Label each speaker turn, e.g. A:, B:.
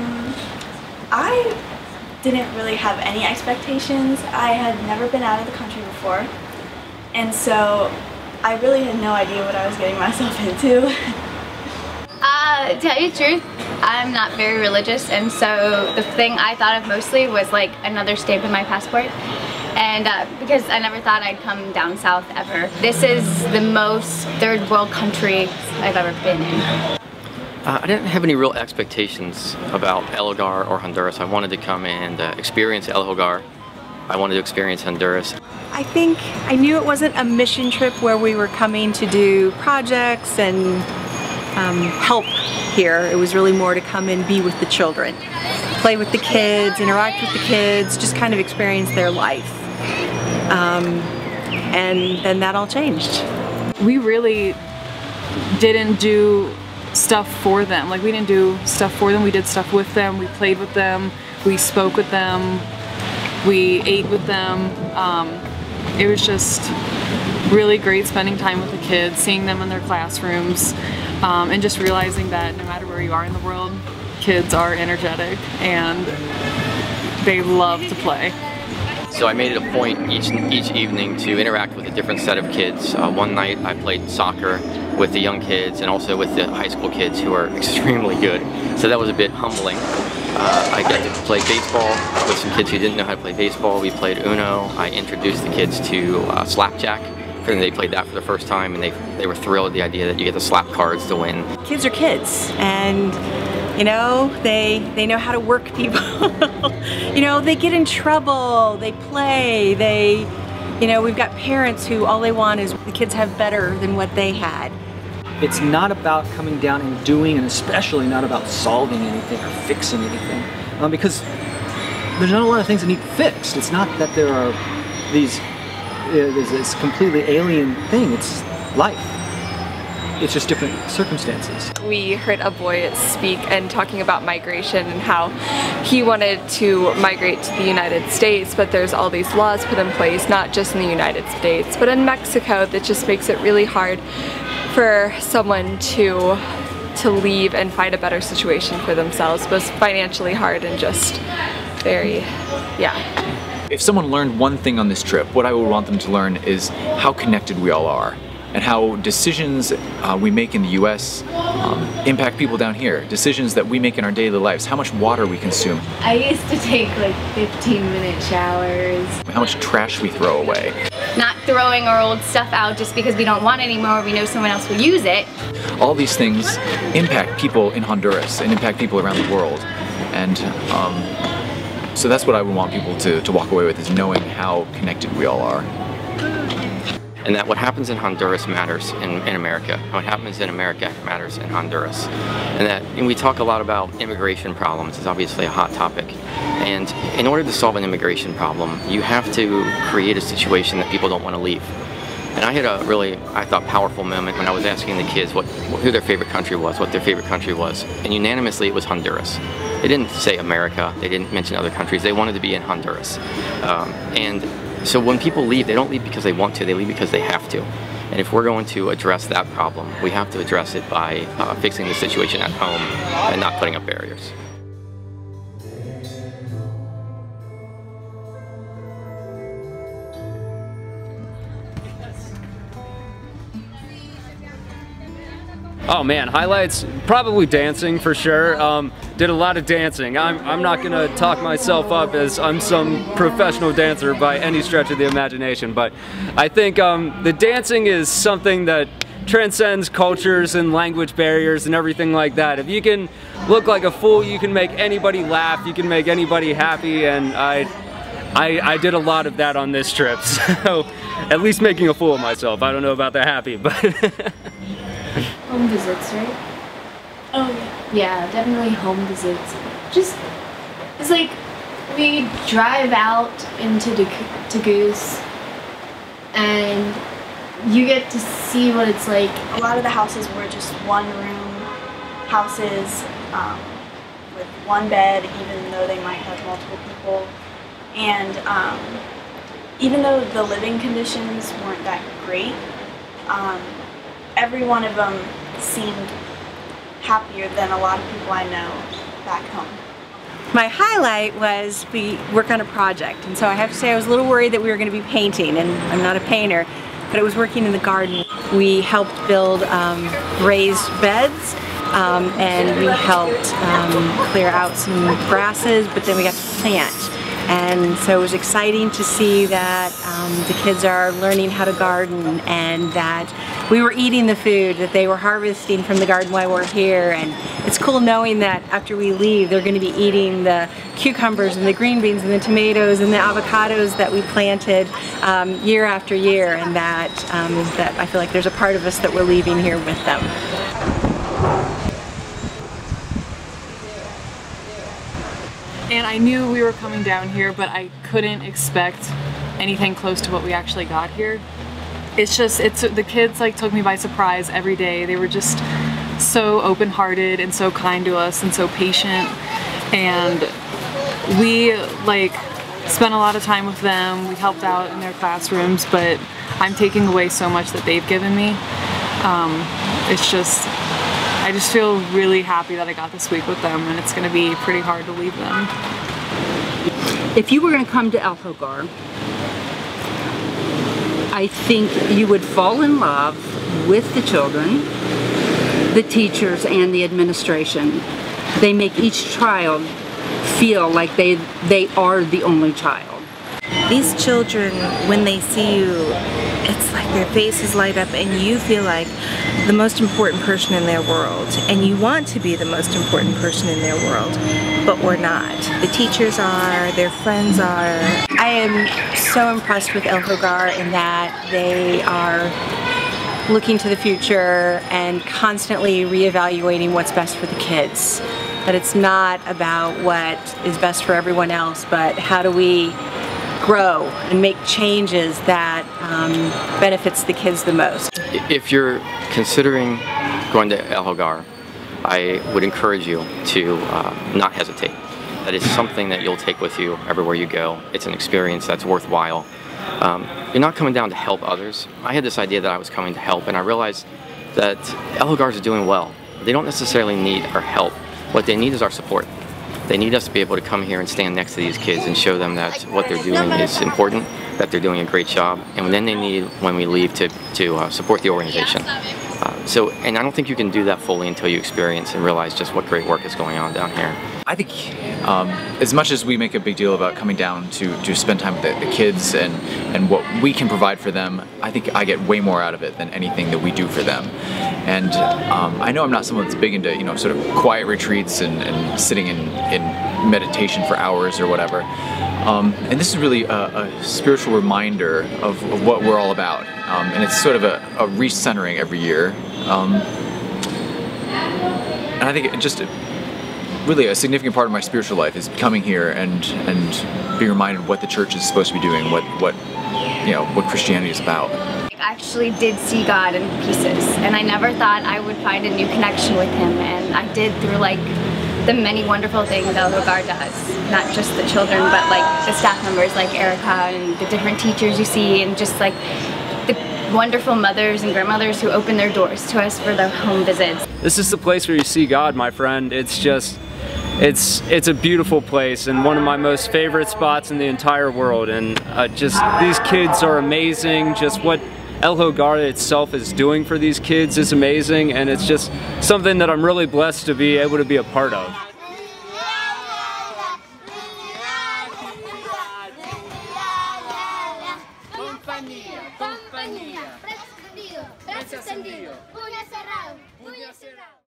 A: Um, I didn't really have any expectations. I had never been out of the country before, and so I really had no idea what I was getting myself into.
B: uh, tell you the truth, I'm not very religious, and so the thing I thought of mostly was like another stamp in my passport. And uh, because I never thought I'd come down south ever. This is the most third world country I've ever been in.
C: Uh, I didn't have any real expectations about El Hogar or Honduras. I wanted to come and uh, experience El Hogar. I wanted to experience Honduras.
D: I think I knew it wasn't a mission trip where we were coming to do projects and um, help here. It was really more to come and be with the children. Play with the kids, interact with the kids, just kind of experience their life. Um, and then that all changed.
E: We really didn't do stuff for them. Like we didn't do stuff for them, we did stuff with them, we played with them, we spoke with them, we ate with them. Um, it was just really great spending time with the kids, seeing them in their classrooms, um, and just realizing that no matter where you are in the world, kids are energetic and they love to play.
C: So I made it a point each each evening to interact with a different set of kids. Uh, one night I played soccer with the young kids and also with the high school kids who are extremely good. So that was a bit humbling. Uh, I got to play baseball with some kids who didn't know how to play baseball. We played Uno. I introduced the kids to uh, Slapjack. And they played that for the first time and they, they were thrilled at the idea that you get to slap cards to win.
D: Kids are kids and you know, they, they know how to work people. you know, they get in trouble, they play, they, you know, we've got parents who all they want is the kids have better than what they had.
F: It's not about coming down and doing, and especially not about solving anything or fixing anything. Um, because there's not a lot of things that need fixed. It's not that there are these, uh, this completely alien thing. It's life it's just different circumstances.
G: We heard a boy speak and talking about migration and how he wanted to migrate to the United States but there's all these laws put in place not just in the United States but in Mexico that just makes it really hard for someone to to leave and find a better situation for themselves both financially hard and just very yeah.
H: If someone learned one thing on this trip, what I would want them to learn is how connected we all are and how decisions uh, we make in the US um, impact people down here. Decisions that we make in our daily lives, how much water we consume.
B: I used to take like 15 minute showers.
H: How much trash we throw away.
B: Not throwing our old stuff out just because we don't want it anymore, we know someone else will use it.
H: All these things impact people in Honduras and impact people around the world. And um, so that's what I would want people to, to walk away with is knowing how connected we all are
C: and that what happens in Honduras matters in, in America. What happens in America matters in Honduras. And that and we talk a lot about immigration problems. It's obviously a hot topic. And in order to solve an immigration problem, you have to create a situation that people don't want to leave. And I had a really, I thought, powerful moment when I was asking the kids what, who their favorite country was, what their favorite country was. And unanimously it was Honduras. They didn't say America, they didn't mention other countries, they wanted to be in Honduras. Um, and so when people leave, they don't leave because they want to, they leave because they have to. And if we're going to address that problem, we have to address it by uh, fixing the situation at home and not putting up barriers.
I: Oh man, highlights, probably dancing for sure. Um, did a lot of dancing. I'm, I'm not gonna talk myself up as I'm some professional dancer by any stretch of the imagination, but I think um, the dancing is something that transcends cultures and language barriers and everything like that. If you can look like a fool, you can make anybody laugh, you can make anybody happy, and I, I, I did a lot of that on this trip, so at least making a fool of myself. I don't know about the happy, but...
B: home visits, right?
A: Oh yeah.
B: Yeah, definitely home visits. Just, it's like we drive out into the Tegus and you get to see what it's like.
A: A lot of the houses were just one room houses um, with one bed even though they might have multiple people. And um, even though the living conditions weren't that great, um, every one of them seemed happier than a lot of people I know back home.
D: my highlight was we work on a project and so I have to say I was a little worried that we were going to be painting and I'm not a painter but it was working in the garden. We helped build um, raised beds um, and we helped um, clear out some grasses but then we got to plant and so it was exciting to see that um, the kids are learning how to garden and that we were eating the food that they were harvesting from the garden while we're here and it's cool knowing that after we leave they're going to be eating the cucumbers and the green beans and the tomatoes and the avocados that we planted um, year after year and that, um, that I feel like there's a part of us that we're leaving here with them.
E: And I knew we were coming down here, but I couldn't expect anything close to what we actually got here. It's just, it's the kids like took me by surprise every day. They were just so open-hearted and so kind to us and so patient. And we like spent a lot of time with them. We helped out in their classrooms, but I'm taking away so much that they've given me. Um, it's just, I just feel really happy that I got this week with them and it's going to be pretty hard to leave them.
J: If you were going to come to El Hogar, I think you would fall in love with the children, the teachers, and the administration. They make each child feel like they, they are the only child.
K: These children, when they see you, it's like their faces light up and you feel like the most important person in their world. And you want to be the most important person in their world, but we're not. The teachers are, their friends are.
D: I am so impressed with El Hogar in that they are looking to the future and constantly reevaluating what's best for the kids. That it's not about what is best for everyone else, but how do we grow and make changes that um, benefits the kids the most.
C: If you're considering going to El Hogar, I would encourage you to uh, not hesitate. That is something that you'll take with you everywhere you go. It's an experience that's worthwhile. Um, you're not coming down to help others. I had this idea that I was coming to help and I realized that El Hogars are doing well. They don't necessarily need our help. What they need is our support. They need us to be able to come here and stand next to these kids and show them that what they're doing is important, that they're doing a great job, and then they need, when we leave, to, to uh, support the organization. Uh, so, and I don't think you can do that fully until you experience and realize just what great work is going on down here.
H: I think um, as much as we make a big deal about coming down to, to spend time with the, the, kids and, and what we can provide for them, I think I get way more out of it than anything that we do for them. And um, I know I'm not someone that's big into, you know, sort of quiet retreats and, and sitting in, in meditation for hours or whatever. Um, and this is really a, a spiritual reminder of, of, what we're all about. Um, and it's sort of a, a recentering every year. Um, and I think it just really a significant part of my spiritual life is coming here and and being reminded what the church is supposed to be doing, what what you know what Christianity is about.
B: I actually did see God in pieces, and I never thought I would find a new connection with Him, and I did through like the many wonderful things El Hogar does. Not just the children, but like the staff members like Erica and the different teachers you see, and just like the wonderful mothers and grandmothers who open their doors to us for their home visits.
I: This is the place where you see God, my friend. It's just it's it's a beautiful place and one of my most favorite spots in the entire world. And uh, just these kids are amazing. Just what El Hogar itself is doing for these kids is amazing. And it's just something that I'm really blessed to be able to be a part of.
L: Braço estendido, puño cerrado, puño cerrado.